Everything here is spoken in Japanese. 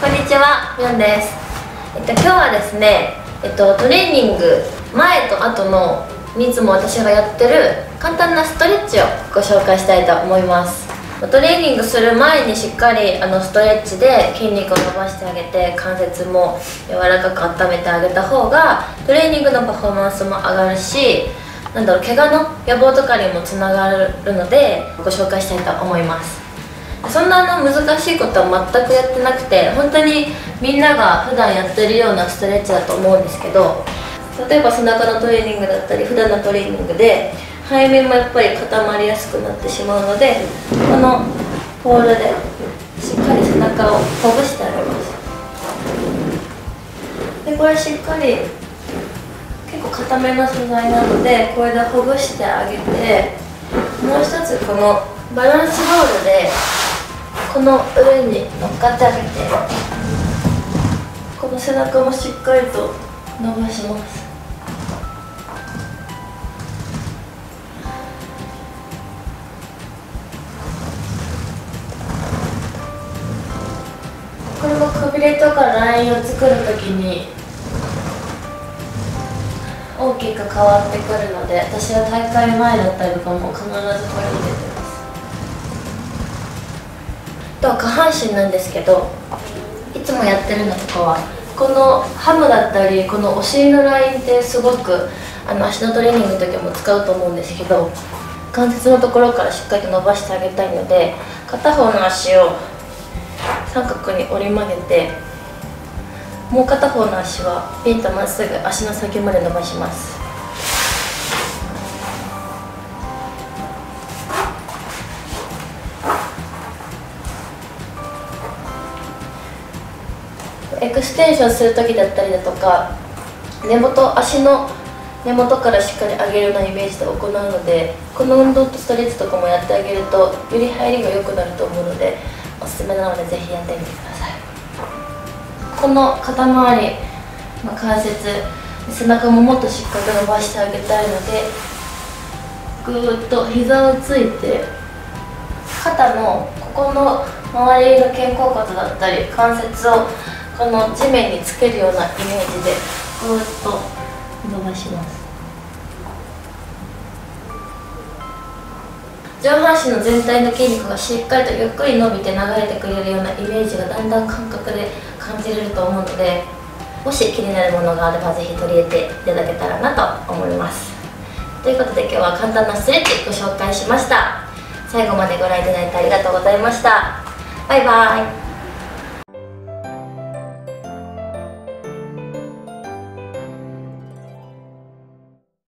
こんにちは、みょんです。えっと今日はですね、えっとトレーニング前と後のいつも私がやってる簡単なストレッチをご紹介したいと思います。トレーニングする前にしっかりあのストレッチで筋肉を伸ばしてあげて関節も柔らかく温めてあげた方がトレーニングのパフォーマンスも上がるしなんだろう怪我の予防とかにもつながるのでご紹介したいと思いますそんなあの難しいことは全くやってなくて本当にみんなが普段やってるようなストレッチだと思うんですけど例えば背中のトレーニングだったり普段のトレーニングで背面もやっぱり固まりやすくなってしまうのでこのポールでしっかり背中をほぐしてあげます。でこれしっかり結構硬めの素材なのでこれでほぐしてあげてもう一つこのバランスボールでこの上に乗っかってあげてこの背中もしっかりと伸ばします。これもくびれとかラインを作るときに大きく変わってくるので私は大会前だったりとかも必ずこれ入れて。ますとは下半身なんですけどいつもやってるのとかはこのハムだったりこのお尻のラインってすごくあの足のトレーニングの時も使うと思うんですけど関節のところからしっかりと伸ばしてあげたいので片方の足を三角に折り曲げてもう片方の足はピンとまっすぐ足の先まで伸ばします。エクステンションする時だったりだとか根元足の根元からしっかり上げるようなイメージで行うのでこの運動とストレッチとかもやってあげるとより入りが良くなると思うのでおすすめなのでぜひやってみてください。この肩周りの関節背中ももっとしっかり伸ばしてあげたいのでぐーっと膝をついて肩のここの周りの肩甲骨だったり関節をこの地面につけるようなイメージでぐーっと伸ばします。上半身の全体の筋肉がしっかりとゆっくり伸びて流れてくれるようなイメージがだんだん感覚で感じれると思うのでもし気になるものがあればぜひ取り入れていただけたらなと思います。ということで今日は簡単なストレッチご紹介しました。最後までご覧いただいてありがとうございました。バイバイ。